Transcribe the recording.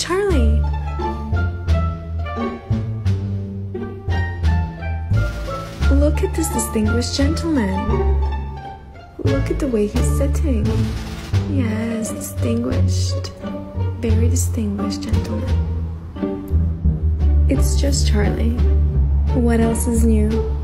Charlie! Look at this distinguished gentleman. Look at the way he's sitting. Yes, distinguished. Very distinguished gentleman. It's just Charlie. What else is new?